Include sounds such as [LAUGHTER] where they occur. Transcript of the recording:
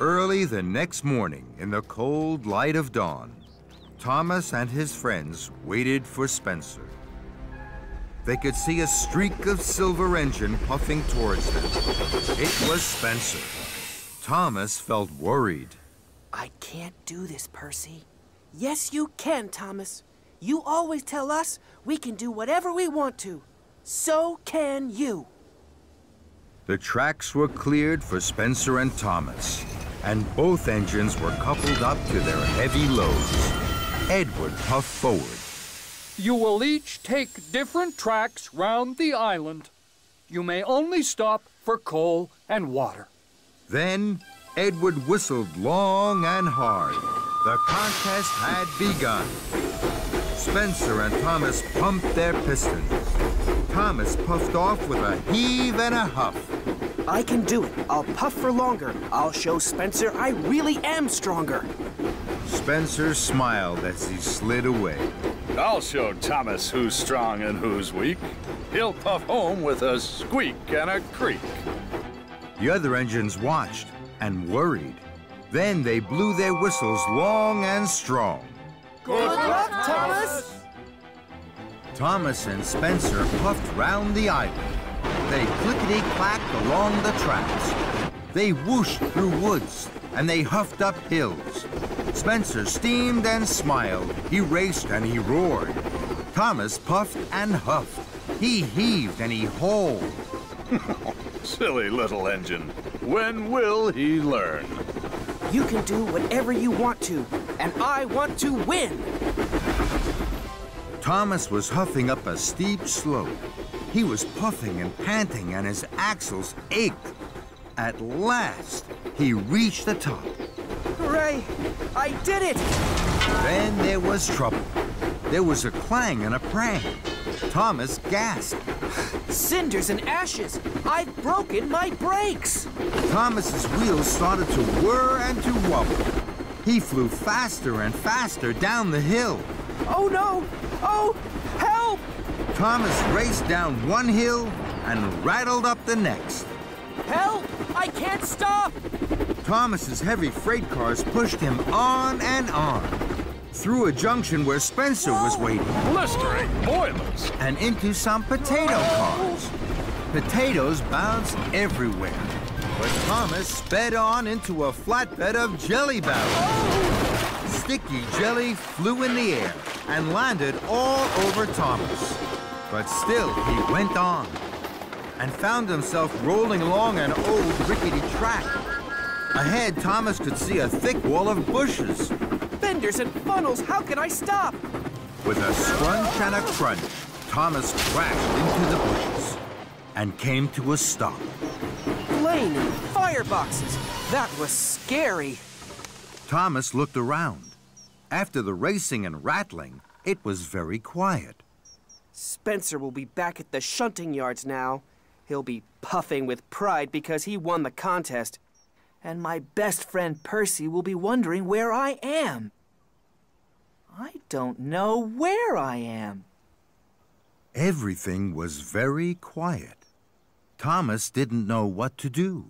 Early the next morning, in the cold light of dawn, Thomas and his friends waited for Spencer. They could see a streak of silver engine puffing towards them. It was Spencer. Thomas felt worried. I can't do this, Percy. Yes, you can, Thomas. You always tell us we can do whatever we want to. So can you. The tracks were cleared for Spencer and Thomas, and both engines were coupled up to their heavy loads. Edward puffed forward. You will each take different tracks round the island. You may only stop for coal and water. Then Edward whistled long and hard. The contest had begun. Spencer and Thomas pumped their pistons. Thomas puffed off with a heave and a huff. I can do it. I'll puff for longer. I'll show Spencer I really am stronger. Spencer smiled as he slid away. I'll show Thomas who's strong and who's weak. He'll puff home with a squeak and a creak. The other engines watched and worried. Then they blew their whistles long and strong. Good luck, Thomas! Thomas and Spencer puffed round the island. They clickety-clacked along the tracks. They whooshed through woods, and they huffed up hills. Spencer steamed and smiled. He raced and he roared. Thomas puffed and huffed. He heaved and he hauled. [LAUGHS] Silly little engine. When will he learn? You can do whatever you want to, and I want to win! Thomas was huffing up a steep slope. He was puffing and panting, and his axles ached. At last, he reached the top. Hooray! I did it! Then there was trouble. There was a clang and a prang. Thomas gasped. Cinders and ashes! I've broken my brakes! Thomas's wheels started to whir and to wobble. He flew faster and faster down the hill. Oh no! Oh, help! Thomas raced down one hill and rattled up the next. Help! I can't stop! Thomas's heavy freight cars pushed him on and on. Through a junction where Spencer was waiting. Blistering boilers! And into some potato cars. Potatoes bounced everywhere. But Thomas sped on into a flatbed of jelly barrels. Oh! Sticky jelly flew in the air and landed all over Thomas. But still, he went on and found himself rolling along an old rickety track. Ahead, Thomas could see a thick wall of bushes. Fenders and funnels, how can I stop? With a scrunch and a crunch, Thomas crashed into the bushes and came to a stop. Flaming fireboxes! That was scary. Thomas looked around. After the racing and rattling, it was very quiet. Spencer will be back at the shunting yards now. He'll be puffing with pride because he won the contest. And my best friend Percy will be wondering where I am. I don't know where I am. Everything was very quiet. Thomas didn't know what to do.